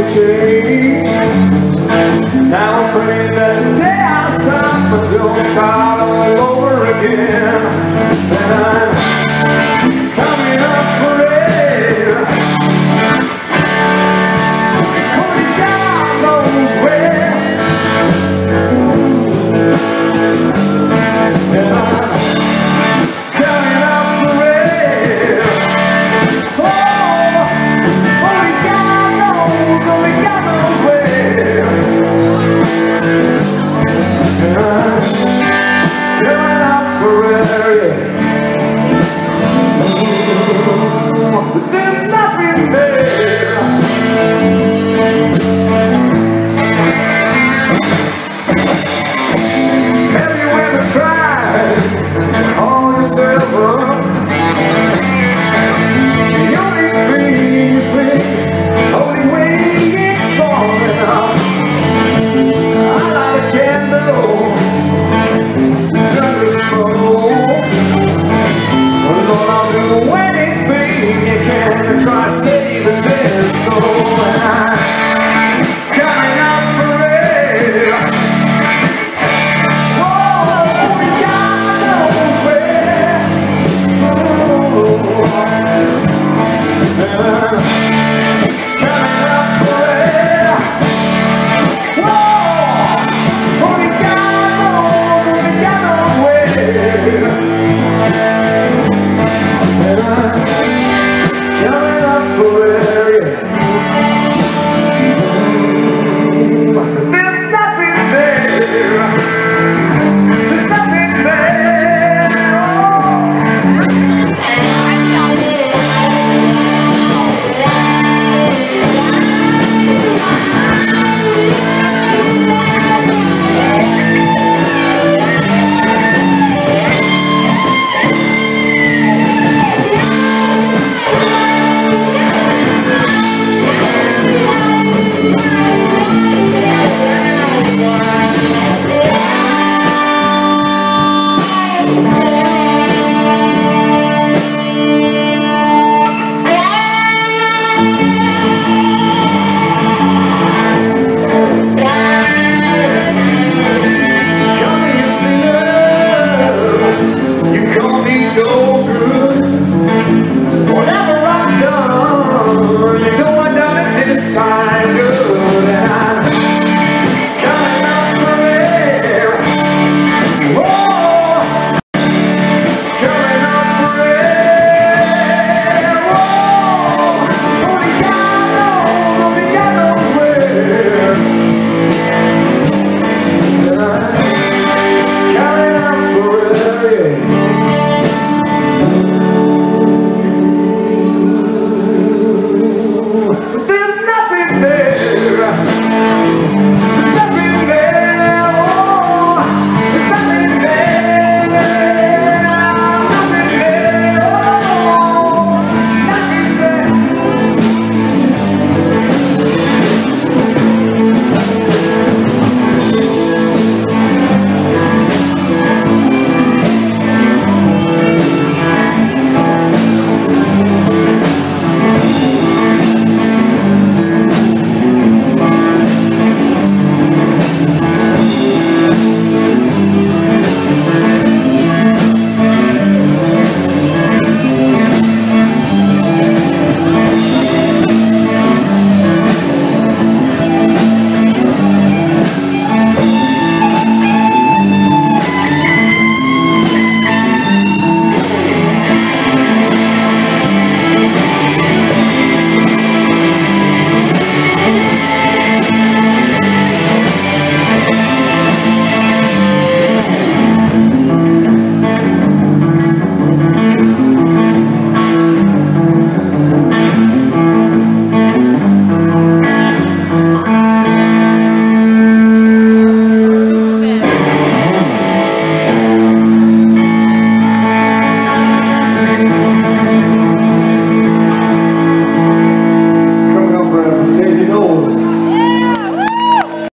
for change Now I'm praying that the day I stop But don't start all over again. wanna try